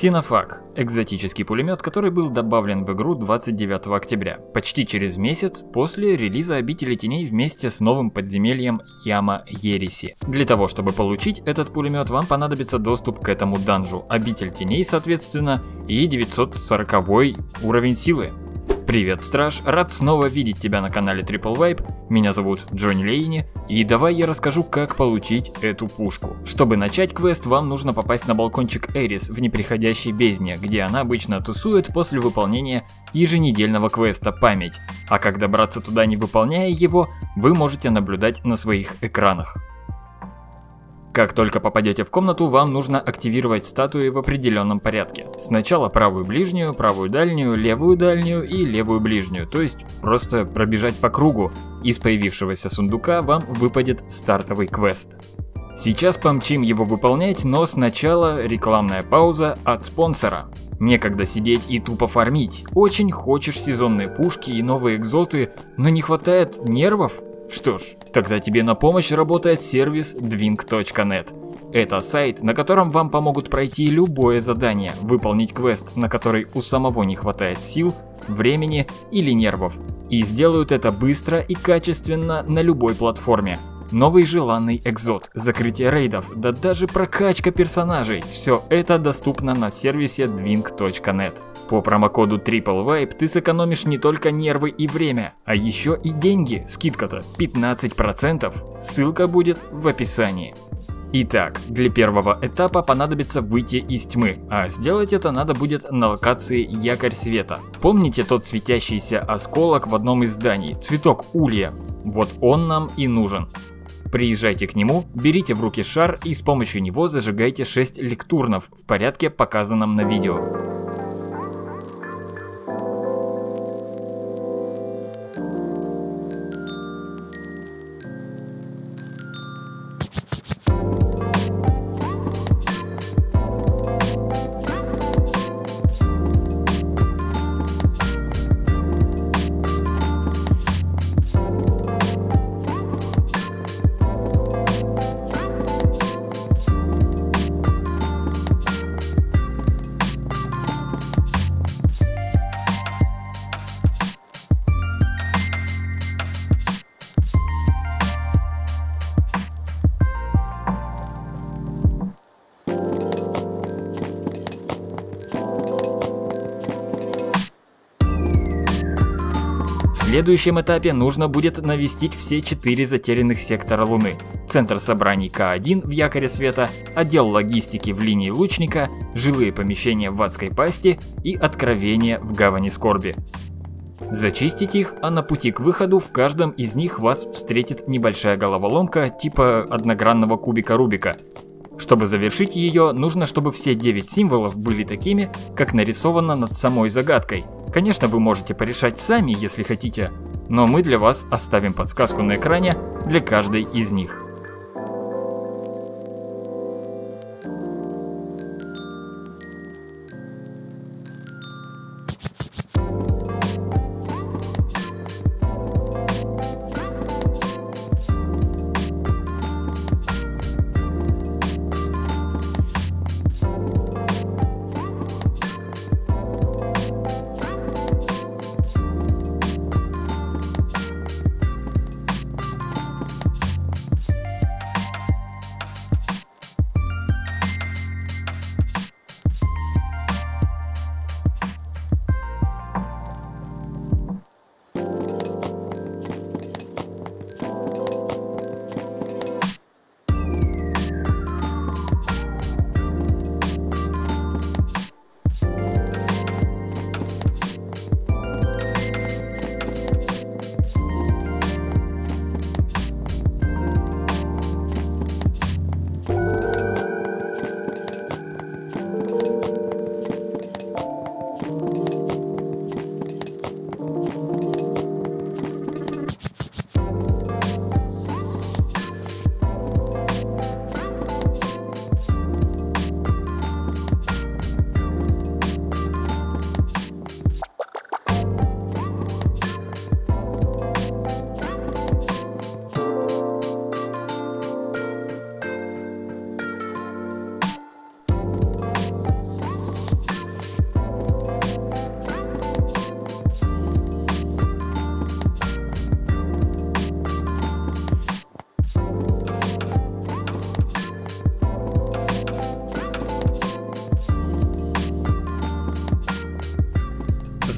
Синофак – экзотический пулемет, который был добавлен в игру 29 октября, почти через месяц после релиза Обители Теней вместе с новым подземельем Яма Ереси. Для того, чтобы получить этот пулемет, вам понадобится доступ к этому данжу, Обитель Теней, соответственно, и 940 уровень силы. Привет, Страж, рад снова видеть тебя на канале Triple Vibe, меня зовут Джонни Лейни, и давай я расскажу, как получить эту пушку. Чтобы начать квест, вам нужно попасть на балкончик Эрис в неприходящей бездне, где она обычно тусует после выполнения еженедельного квеста «Память», а как добраться туда не выполняя его, вы можете наблюдать на своих экранах. Как только попадете в комнату, вам нужно активировать статуи в определенном порядке. Сначала правую ближнюю, правую дальнюю, левую дальнюю и левую ближнюю, то есть просто пробежать по кругу. Из появившегося сундука вам выпадет стартовый квест. Сейчас помчим его выполнять, но сначала рекламная пауза от спонсора. Некогда сидеть и тупо фармить. Очень хочешь сезонные пушки и новые экзоты, но не хватает нервов? Что ж, тогда тебе на помощь работает сервис Dwing.net. Это сайт, на котором вам помогут пройти любое задание, выполнить квест, на который у самого не хватает сил, времени или нервов. И сделают это быстро и качественно на любой платформе. Новый желанный экзот, закрытие рейдов, да даже прокачка персонажей – все это доступно на сервисе Dwing.net. По промокоду TripleVibe ты сэкономишь не только нервы и время, а еще и деньги, скидка-то 15%. Ссылка будет в описании. Итак, для первого этапа понадобится выйти из тьмы, а сделать это надо будет на локации Якорь Света. Помните тот светящийся осколок в одном из зданий, цветок улья? Вот он нам и нужен. Приезжайте к нему, берите в руки шар и с помощью него зажигайте 6 лектурнов в порядке, показанном на видео. Следующем этапе нужно будет навестить все четыре затерянных сектора Луны. Центр собраний К1 в Якоре Света, отдел логистики в линии Лучника, жилые помещения в Адской Пасти и откровения в Гавани Скорби. Зачистить их, а на пути к выходу в каждом из них вас встретит небольшая головоломка типа одногранного кубика Рубика. Чтобы завершить ее, нужно, чтобы все 9 символов были такими, как нарисовано над самой загадкой – Конечно, вы можете порешать сами, если хотите, но мы для вас оставим подсказку на экране для каждой из них.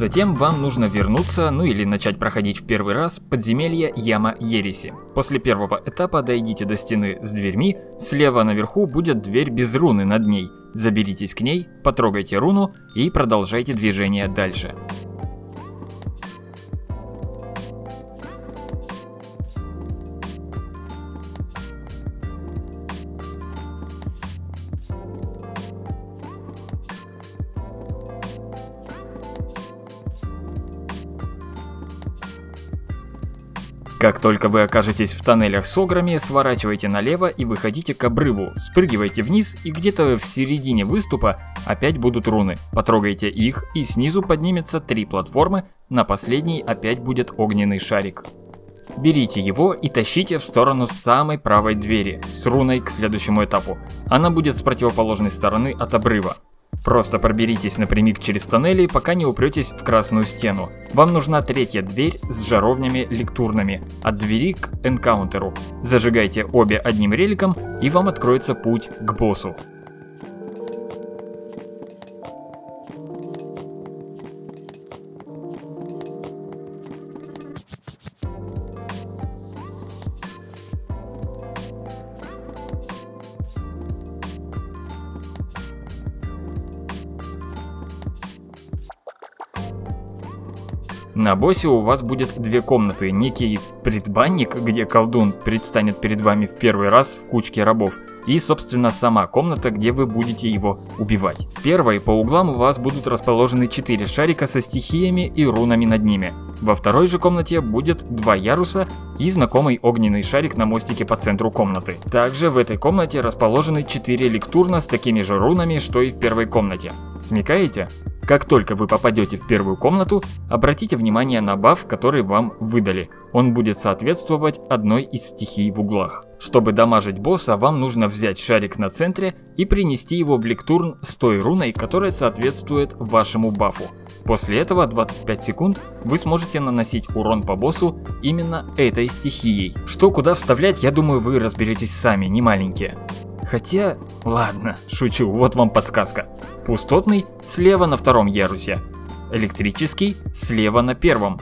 Затем вам нужно вернуться, ну или начать проходить в первый раз подземелье Яма Ереси. После первого этапа дойдите до стены с дверьми, слева наверху будет дверь без руны над ней. Заберитесь к ней, потрогайте руну и продолжайте движение дальше. Как только вы окажетесь в тоннелях с ограми, сворачивайте налево и выходите к обрыву, спрыгивайте вниз и где-то в середине выступа опять будут руны. Потрогайте их и снизу поднимется три платформы, на последней опять будет огненный шарик. Берите его и тащите в сторону самой правой двери, с руной к следующему этапу. Она будет с противоположной стороны от обрыва. Просто проберитесь напрямик через тоннели, пока не упретесь в красную стену. Вам нужна третья дверь с жаровнями лектурными, от двери к энкаунтеру. Зажигайте обе одним реликом, и вам откроется путь к боссу. На боссе у вас будет две комнаты, некий предбанник, где колдун предстанет перед вами в первый раз в кучке рабов, и, собственно, сама комната, где вы будете его убивать. В первой по углам у вас будут расположены 4 шарика со стихиями и рунами над ними. Во второй же комнате будет два яруса и знакомый огненный шарик на мостике по центру комнаты. Также в этой комнате расположены 4 лектурна с такими же рунами, что и в первой комнате. Смекаете? Как только вы попадете в первую комнату, обратите внимание на баф, который вам выдали. Он будет соответствовать одной из стихий в углах. Чтобы дамажить босса, вам нужно взять шарик на центре и принести его в лектурн с той руной, которая соответствует вашему бафу. После этого 25 секунд вы сможете наносить урон по боссу именно этой стихией. Что куда вставлять, я думаю вы разберетесь сами, не маленькие. Хотя, ладно, шучу, вот вам подсказка. Пустотный слева на втором ярусе, электрический слева на первом,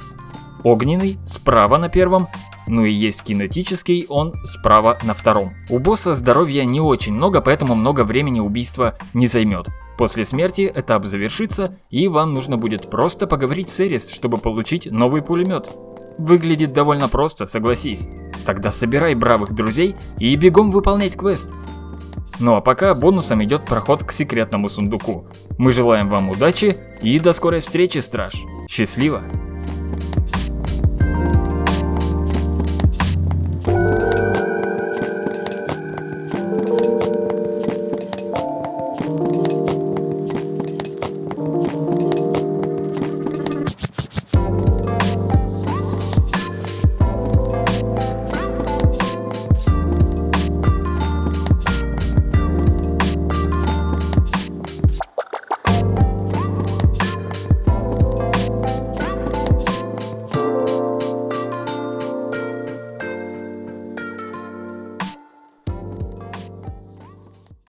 огненный справа на первом, ну и есть кинетический, он справа на втором. У босса здоровья не очень много, поэтому много времени убийства не займет. После смерти этап завершится, и вам нужно будет просто поговорить с Эрис, чтобы получить новый пулемет. Выглядит довольно просто, согласись. Тогда собирай бравых друзей и бегом выполнять квест. Ну а пока бонусом идет проход к секретному сундуку. Мы желаем вам удачи и до скорой встречи, страж. Счастливо!